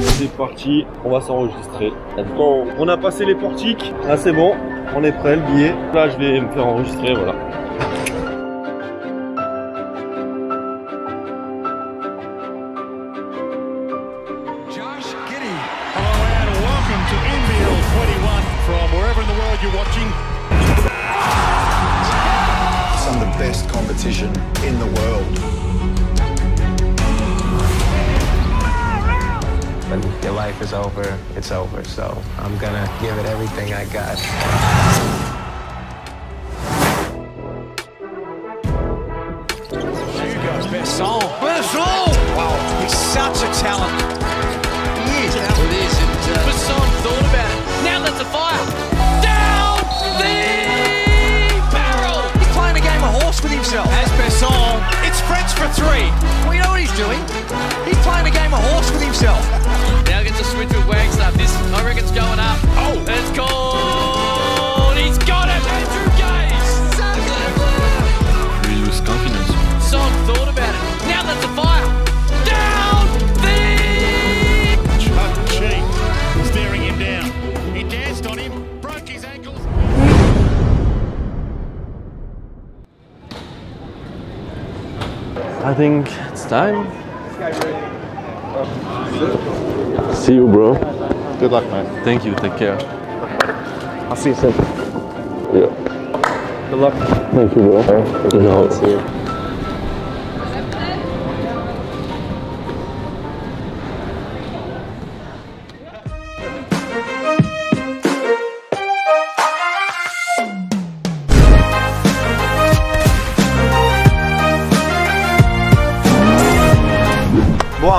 C'est parti, on va s'enregistrer. Quand on a passé les portiques, là c'est bon, on est prêt, le billet. Là je vais me faire enregistrer, voilà. Josh Giddy. Hello and welcome to Infield 21 from wherever in the world life is over, it's over. So I'm gonna give it everything I got. Besson. Besson! Wow, he's such a talent. He is. It is. And, uh, Besson thought about it. Now that's a fire. Down the barrel. He's playing a game of horse with himself. As Besson, it's French for three. Well, you know what he's doing? Think it's time. See you, bro. Good luck, man. Thank you. Take care. I'll see you soon. Yeah. Good luck. Thank you, bro. No. See you.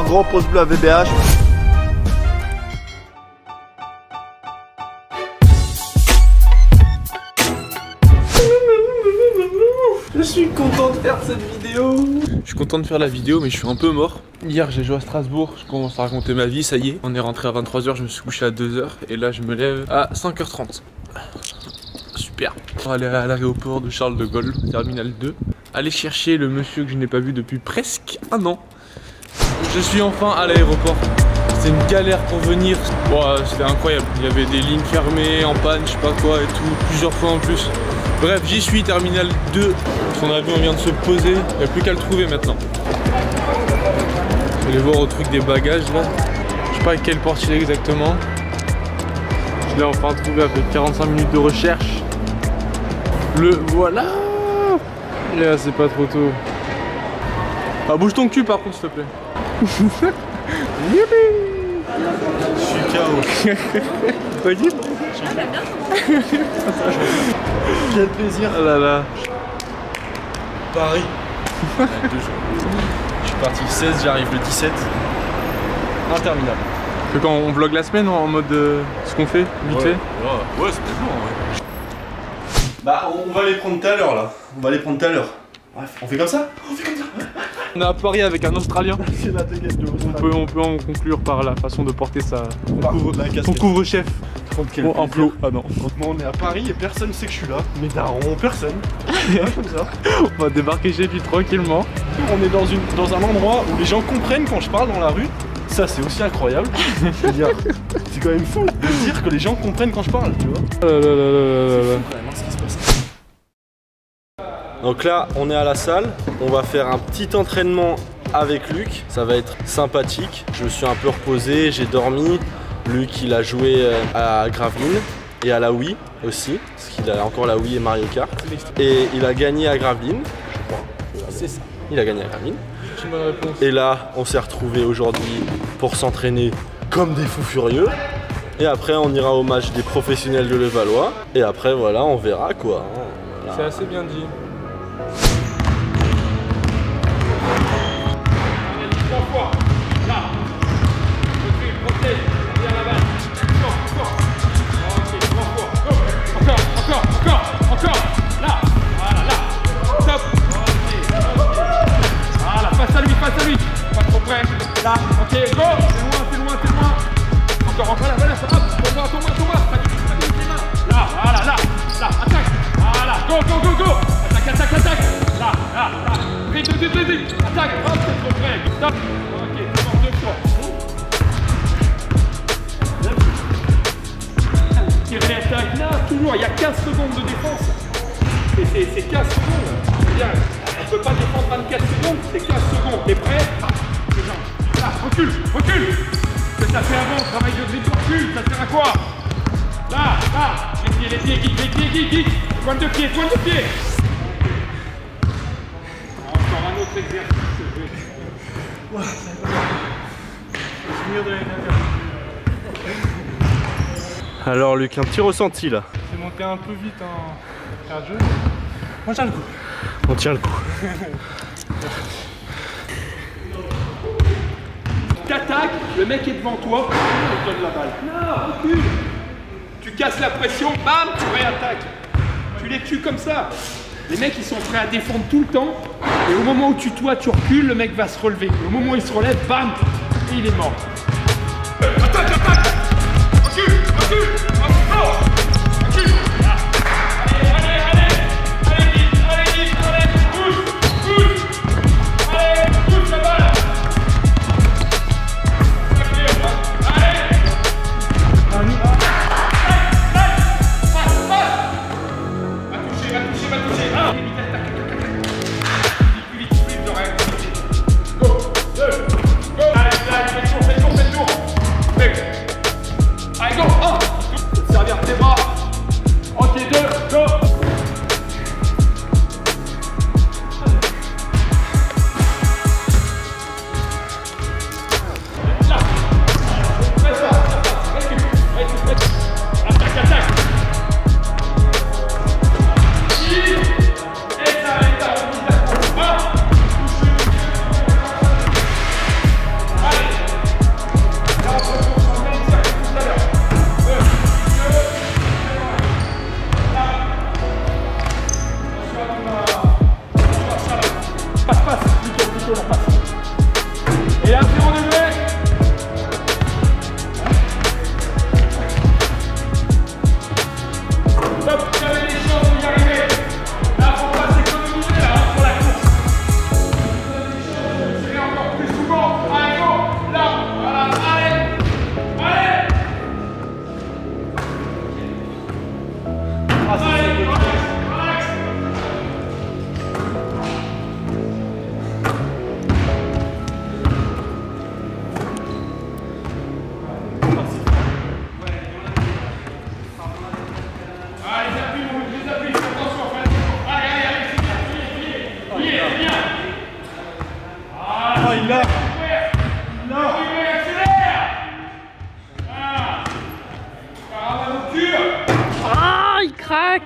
Gros pouce bleu à VBH. Je suis content de faire cette vidéo. Je suis content de faire la vidéo, mais je suis un peu mort. Hier, j'ai joué à Strasbourg. Je commence à raconter ma vie. Ça y est, on est rentré à 23h. Je me suis couché à 2h. Et là, je me lève à 5h30. Super. On va aller à l'aéroport de Charles de Gaulle, terminal 2. Aller chercher le monsieur que je n'ai pas vu depuis presque un an. Je suis enfin à l'aéroport. C'est une galère pour venir. Euh, c'était incroyable. Il y avait des lignes fermées, en panne, je sais pas quoi et tout. Plusieurs fois en plus. Bref, j'y suis, terminal 2. Son avion vient de se poser. Il n'y a plus qu'à le trouver maintenant. Je vais aller voir au truc des bagages là. Je sais pas à quelle porte il est exactement. Je l'ai enfin trouvé après 45 minutes de recherche. Le voilà là, c'est pas trop tôt. Ah, bouge ton cul par contre, s'il te plaît. Youpi Je suis KO. T'inquiète Quel plaisir Ah là là Paris. Deux jours. Je suis parti le 16, j'arrive le 17. Interminable. Que quand on vlog la semaine en mode euh, ce qu'on fait, vite fait Ouais, ouais c'était lourd ouais. Bah on va les prendre tout à l'heure là. On va les prendre tout à l'heure. Bref, on fait comme ça? On fait comme ça On est à Paris avec un Australien. La On peut, on peut en conclure par la façon de porter sa, son couvre-chef. Bon, plot. Ah non. Quand moi on est à Paris et personne sait que je suis là. Mais daron, personne. Voilà, comme ça. On va débarquer chez lui tranquillement. On est dans, une, dans un endroit où les gens comprennent quand je parle dans la rue. Ça c'est aussi incroyable. C'est quand même fou de dire que les gens comprennent quand je parle, tu vois. Là là là Donc là, on est à la salle. On va faire un petit entraînement avec Luc. Ça va être sympathique. Je me suis un peu reposé, j'ai dormi. Luc, il a joué euh, à Gravelines et à la Wii aussi, parce qu'il a encore la Wii et Mario Kart. Et il a gagné à Gravelines, je crois. C'est ça. Il a gagné à Gravelines. Et là, on s'est retrouvés aujourd'hui pour s'entraîner comme des fous furieux. Et après, on ira au match des professionnels de Levallois. Et après, voilà, on verra quoi. Voilà. C'est assez bien dit. C'est- c'est 15 secondes. C'est-à-dire, on ne peut pas défendre 24 secondes, c'est 15 secondes. T'es prêt? Ah. Là, recule, recule. Ce que ça fait avant, travail de grille, recule, ça sert à quoi? Là, là, les pieds, les pieds, guide, les pieds, guide, guide. Pointe de pied, pointe de pied. Encore un autre exercice. Alors Luc, un petit ressenti là. C'est monté un peu vite en cardio. Moi j'ai le coup. On tient le coup. T'attaques, le mec est devant toi, il te donne la balle. Non, recule. Tu casses la pression, bam, tu réattaques. Tu les tues comme ça. Les mecs, ils sont prêts à défendre tout le temps. Et au moment où tu toi, tu recules, le mec va se relever. Et au moment où il se relève, bam, et il est mort.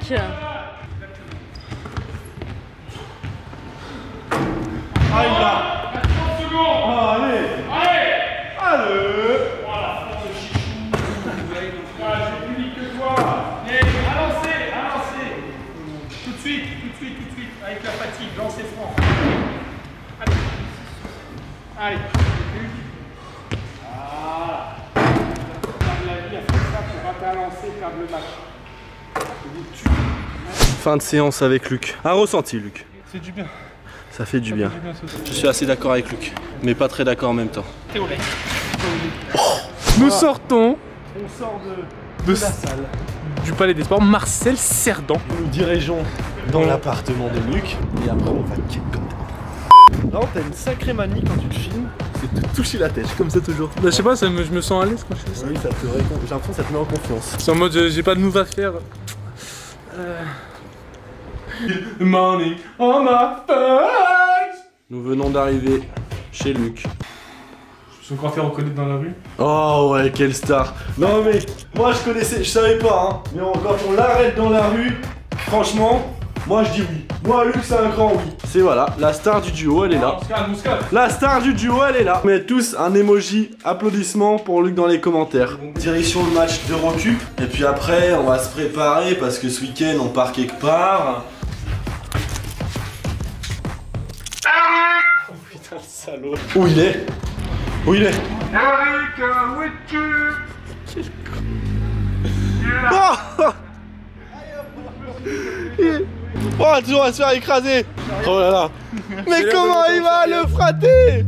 Il craque Ah, il l'a. 30 secondes. allez. Allez. Allez. Voilà, force de chichou. Plus vite que toi. Et. Tout de suite, tout de suite, tout de suite. Avec la fatigue, lancez franc. Allez. Allez. Voilà. La vie a fait ça pour lancer, match. Fin de séance avec Luc. Un ressenti Luc. C'est du bien. Ça fait du bien. Du Je suis assez d'accord avec Luc, mais pas très d'accord en même temps. Théo Lec. Nous sortons On sort de, de la salle du Palais des Sports. Marcel Cerdan. Nous dirigeons dans l'appartement de Luc et après on va kick comme. Là, t'as une sacrée manie quand tu te filmes, c'est de te toucher la tête, comme ça toujours. Bah, je sais pas, ça me- je me sens à l'aise quand je fais ça. Oui, ça te récon- j'ai l'impression que ça te met en confiance. C'est en mode euh, j'ai pas de move à faire. Money on my face. Nous venons d'arriver chez Luc. Je me suis encore fait reconnaître dans la rue. Oh ouais, quelle star Non mais, moi je connaissais, je savais pas, hein. Mais on- quand on l'arrête dans la rue, franchement, moi je dis oui. Moi Luc c'est un grand oui. C'est voilà, la star du duo, elle est là. La star du duo, elle est là. Mettez tous un emoji applaudissement pour Luc dans les commentaires. Direction le match de récup. Et puis après, on va se préparer parce que ce week-end, on part quelque part. Oh putain, le salaud. Où il est? Où il est Eric, où es-tu Oh Oh, toujours à se faire écraser Oh là là Mais comment il va le frater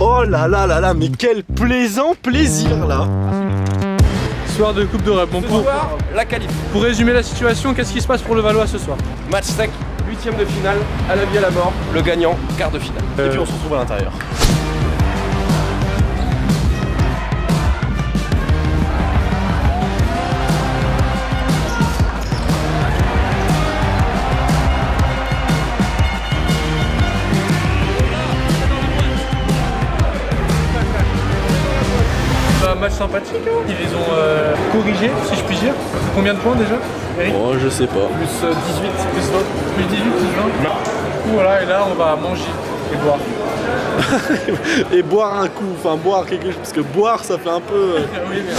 Oh là là là là, mais quel plaisant plaisir là Soir de Coupe d'Europe. Bon, Ce pour, soir, la qualif. pour résumer la situation, qu'est-ce qui se passe pour le Valois ce soir Match sec, huitième de finale, à la vie à la mort. Le gagnant, quart de finale. Et puis on se retrouve à l'intérieur. Sympathique, hein. ils les ont euh, corrigés, si je puis dire. Combien de points déjà Eric Oh, je sais pas. Plus euh, 18, plus 20, plus 18, plus 20 Du coup, voilà, et là, on va manger et boire. Et boire un coup, enfin boire quelque chose, parce que boire ça fait un peu. euh, oui, mais...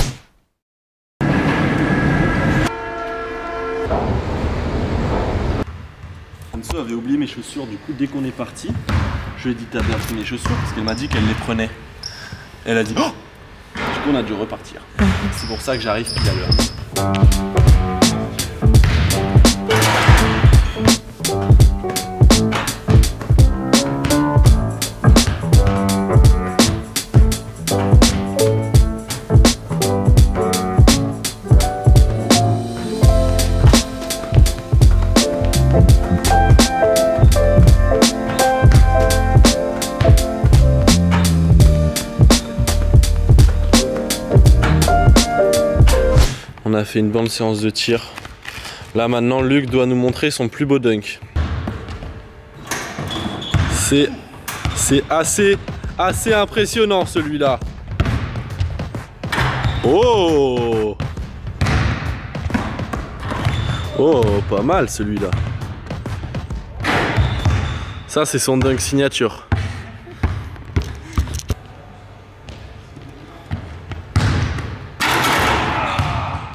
Anso avait oublié mes chaussures, du coup dès qu'on est parti, je lui ai dit t'as bien pris mes chaussures parce qu'elle m'a dit qu'elle les prenait. Elle a dit oh coup on a dû repartir. C'est pour ça que j'arrive pile à l'heure. A fait une bonne séance de tir. Là maintenant Luc doit nous montrer son plus beau dunk. C'est c'est assez assez impressionnant celui-là. Oh Oh, pas mal celui-là. Ça c'est son dunk signature.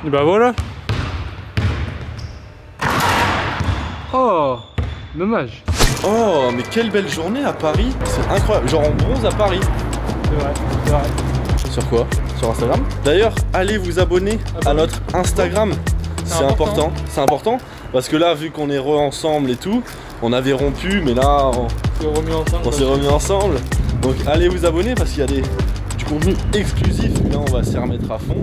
Et bah voilà. Oh, dommage. Oh, mais quelle belle journée à Paris. C'est incroyable. Genre en bronze à Paris. C'est vrai, c'est vrai. Sur quoi? Sur Instagram D'ailleurs, allez vous abonner à notre Instagram. C'est important. C'est important parce que là, vu qu'on est re ensemble et tout, on avait rompu, mais là, on, s'est remis ensemble. on s'est remis ensemble. Donc allez vous abonner parce qu'il y a des, contenu exclusif. Là, on va s'y remettre à fond.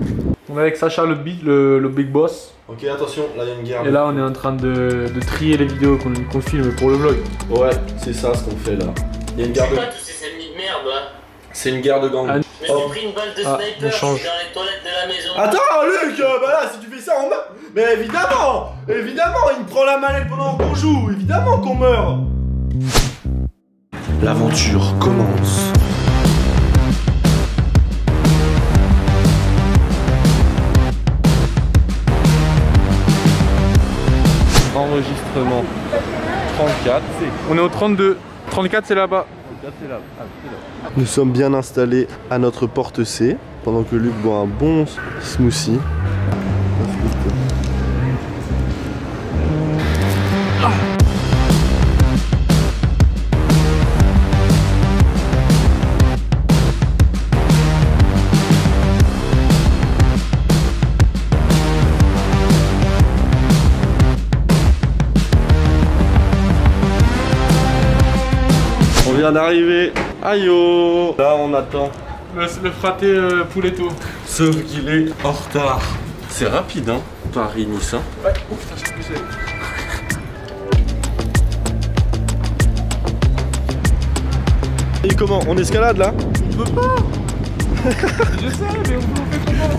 On est avec Sacha le big, le, le big boss. Ok, attention, là, il y a une guerre. Et là, on est en train de, de trier les vidéos qu'on filme pour le vlog. Ouais, c'est ça ce qu'on fait là. Il y a une guerre de. tous ces ennemis de merde là C'est une guerre de gang. Ah, Je Oh. pris une balle de Ah, sniper, on je change. suis dans les toilettes de la maison. Attends, Luc, euh, bah là, si tu fais ça, on meurt. Mais évidemment, évidemment, il me prend la manette pendant qu'on joue. Évidemment qu'on meurt. L'aventure commence. Enregistrement 34. On est au 32. 34, c'est là-bas. Nous sommes bien installés à notre porte C pendant que Luc boit un bon smoothie. Vient d'arriver. Aïe oh Là on attend. Le, le fraté euh, pouletto. Sauf qu'il est en retard. C'est rapide hein Paris-Nice. hein. Ouais, oh putain, plus. Et comment On escalade là? Je sais, mais on fait comment?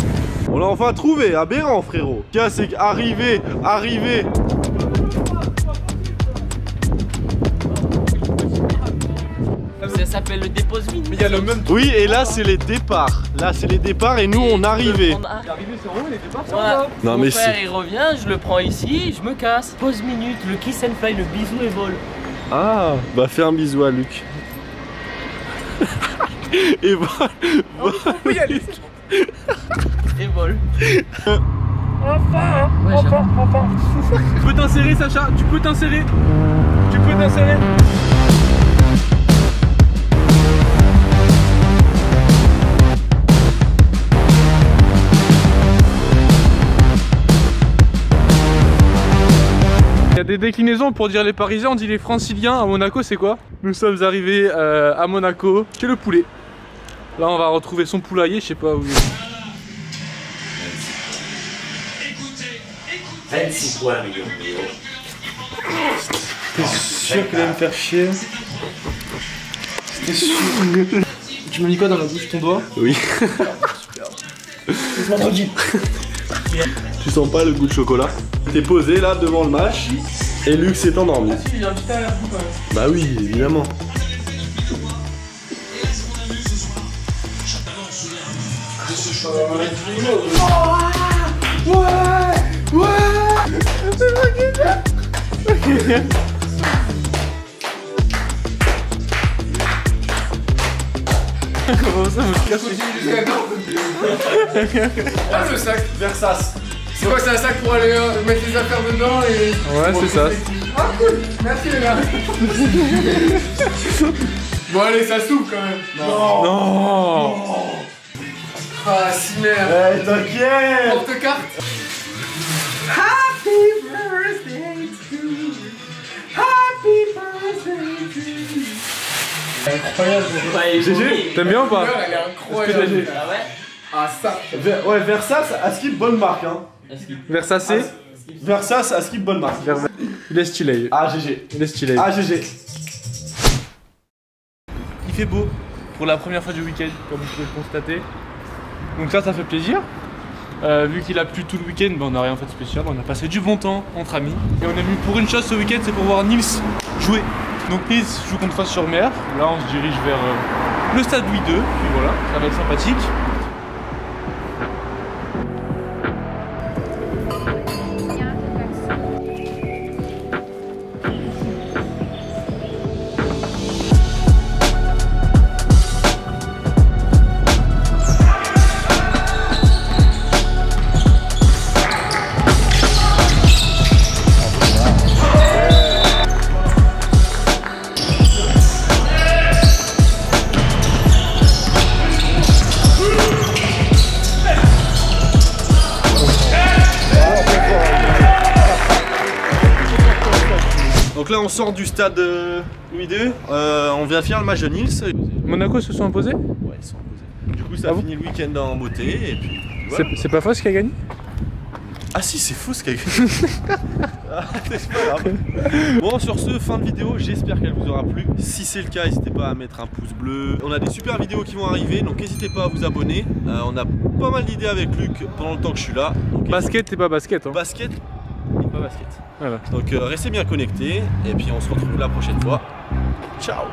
On l'a enfin trouvé, aberrant frérot. A, c'est qu'arriver, arriver. S'appelle le dépose mine. Mais il y a le même truc. Oui, et là c'est les départs. Là c'est les départs et nous on arrivait. C'est rond, il. Non, mais frère revient, je le prends ici, je me casse. Pause minute, le kiss and fly, le bisou et vol. Ah, bah fais un bisou à Luc. et y aller. Et vol. Enfin, Ouais, enfin, enfin. Tu peux t'insérer, Sacha. Tu peux t'insérer. Tu peux t'insérer. Des déclinaisons pour dire les Parisiens, on dit les Franciliens. À Monaco, c'est quoi? Nous sommes arrivés euh, à Monaco chez le poulet. Là, on va retrouver son poulailler, je sais pas où. il est. 26 points, million. T'es sûr qu'elle allait me faire chier? T'es sûr? Tu m'as mis quoi dans la bouche? Ton doigt? Oui. Tu sens pas le goût de chocolat T'es posé là devant le match et Luc s'est endormi. Il y a un petit arrière-goût quand même. Bah oui, évidemment. Ouais Ouais C'est Comment ça, casse Ah le sac. Versas. C'est quoi c'est un sac pour aller euh, mettre les affaires dedans et... Ouais, c'est ça. Ah cool. Merci les gars. Bon allez ça s'ouvre quand même. Non. Non. Ah si merde. Eh t'inquiète. Porte-carte. Happy birthday Incroyable. GG T'aimes bien ou pas Elle est incroyable GG Ah ouais Ah ça Ouais, Versas, à skip, bonne marque hein. Versa C Versas, à skip, bonne marque. Il est stylé. Ah, GG. Il est stylé. Ah, GG. Il fait beau pour la première fois du week-end, comme vous pouvez le constater. Donc ça, ça fait plaisir. Euh, vu qu'il a plu tout le week-end, ben, on n'a rien fait de spécial. On a passé du bon temps entre amis. Et on est venu pour une chose ce week-end, c'est pour voir Nils jouer. Donc Nils joue contre face sur mer. Là, on se dirige vers euh, le stade Louis II. Puis voilà, ça va être sympathique. On sort du stade euh, Louis II. Euh, on vient faire le match de Nils. Monaco se sont imposés Ouais, ils sont imposés. Du coup, ça Ah a fini le week-end en beauté. Et puis. voilà. C'est pas Foss qui a gagné Ah si, c'est faux ce qu'il y a gagné. Ah, c'est pas grave. Bon, sur ce, fin de vidéo, j'espère qu'elle vous aura plu. Si c'est le cas, n'hésitez pas à mettre un pouce bleu. On a des super vidéos qui vont arriver, donc n'hésitez pas à vous abonner. Euh, on a pas mal d'idées avec Luc pendant le temps que je suis là. Donc, Basket, t'es pas basket. Hein. basket et pas basket. Voilà. Donc euh, restez bien connectés et puis on se retrouve la prochaine fois. Ciao